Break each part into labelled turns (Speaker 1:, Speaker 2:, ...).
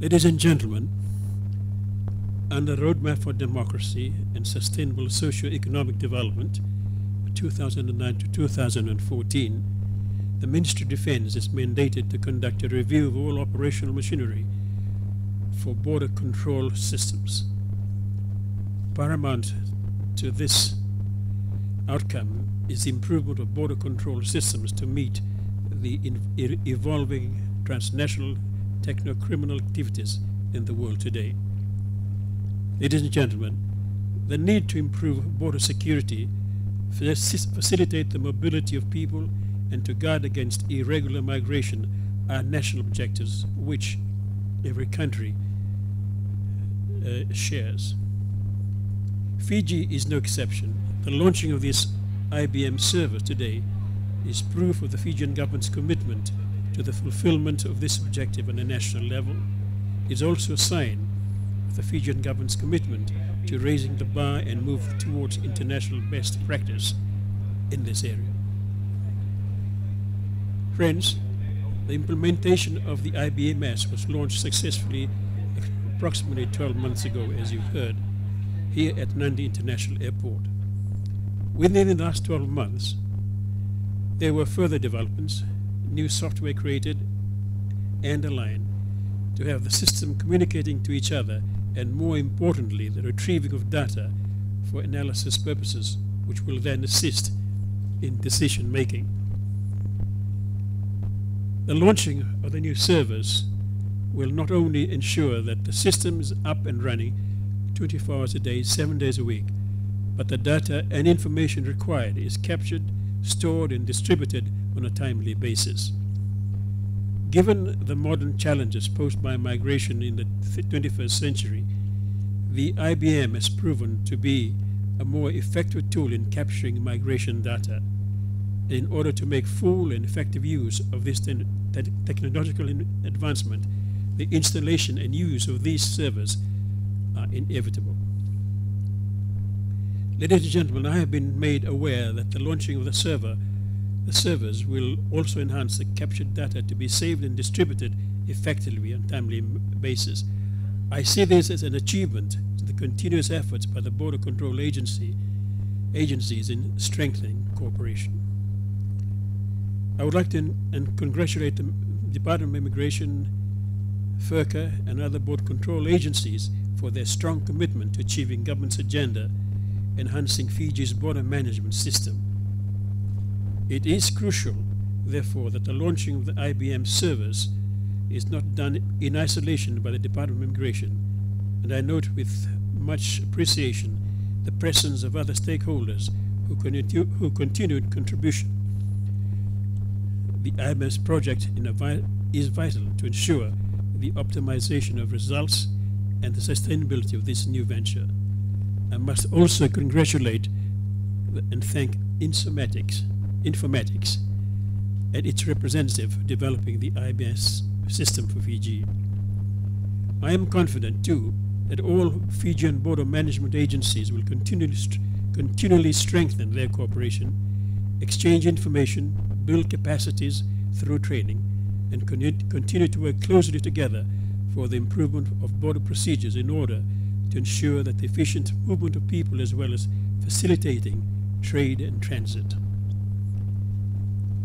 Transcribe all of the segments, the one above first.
Speaker 1: Ladies and gentlemen, under Roadmap for Democracy and Sustainable Socio-Economic Development, 2009 to 2014, the Ministry of Defense is mandated to conduct a review of all operational machinery for border control systems. Paramount to this outcome is the improvement of border control systems to meet the evolving transnational techno-criminal activities in the world today. Ladies and gentlemen, the need to improve border security, facilitate the mobility of people, and to guard against irregular migration are national objectives which every country uh, shares. Fiji is no exception. The launching of this IBM server today is proof of the Fijian government's commitment to the fulfillment of this objective on a national level. is also a sign of the Fijian government's commitment to raising the bar and move towards international best practice in this area. Friends, the implementation of the IBMS was launched successfully approximately 12 months ago, as you've heard, here at Nadi International Airport. Within the last 12 months, there were further developments, new software created and aligned to have the system communicating to each other and more importantly the retrieving of data for analysis purposes which will then assist in decision making. The launching of the new servers will not only ensure that the system is up and running 24 hours a day, 7 days a week, but the data and information required is captured, stored and distributed on a timely basis. Given the modern challenges posed by migration in the 21st century, the IBM has proven to be a more effective tool in capturing migration data. In order to make full and effective use of this te technological advancement, the installation and use of these servers are inevitable. Ladies and gentlemen, I have been made aware that the launching of the server, servers will also enhance the captured data to be saved and distributed effectively on a timely basis. I see this as an achievement to the continuous efforts by the Border Control Agency agencies in strengthening cooperation. I would like to and congratulate the Department of Immigration, FRCA, and other border control agencies for their strong commitment to achieving government's agenda enhancing Fiji's border management system. It is crucial, therefore, that the launching of the IBM servers is not done in isolation by the Department of Immigration, and I note with much appreciation the presence of other stakeholders who, continue, who continued contribution. The IBM's project vi is vital to ensure the optimization of results and the sustainability of this new venture. I must also congratulate and thank Informatics, Informatics and its representative developing the IBS system for Fiji. I am confident too that all Fijian border management agencies will continually, st continually strengthen their cooperation, exchange information, build capacities through training, and continue to work closely together for the improvement of border procedures in order to ensure that the efficient movement of people as well as facilitating trade and transit.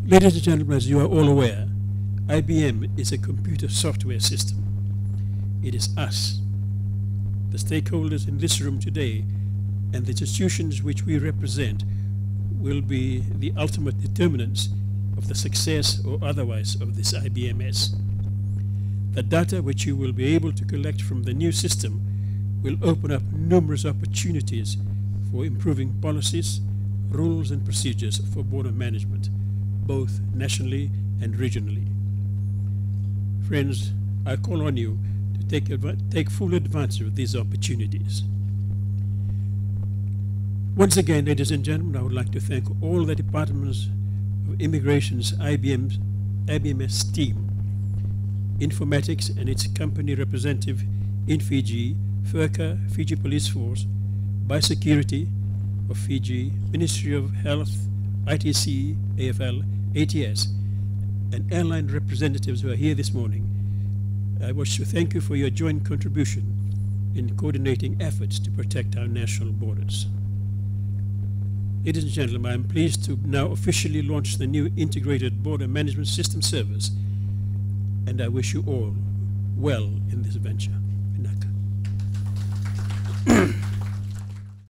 Speaker 1: Ladies and gentlemen, as you are all aware, IBM is a computer software system. It is us, the stakeholders in this room today, and the institutions which we represent will be the ultimate determinants of the success or otherwise of this IBMS. The data which you will be able to collect from the new system will open up numerous opportunities for improving policies, rules and procedures for border management, both nationally and regionally. Friends, I call on you to take, take full advantage of these opportunities. Once again, ladies and gentlemen, I would like to thank all the departments of Immigration's IBM, IBMS team, Informatics and its company representative in Fiji, FRCA, Fiji Police Force, Biosecurity of Fiji, Ministry of Health, ITC, AFL, ATS and airline representatives who are here this morning, I wish to thank you for your joint contribution in coordinating efforts to protect our national borders. Ladies and gentlemen, I am pleased to now officially launch the new Integrated Border Management System service, and I wish you all well in this venture.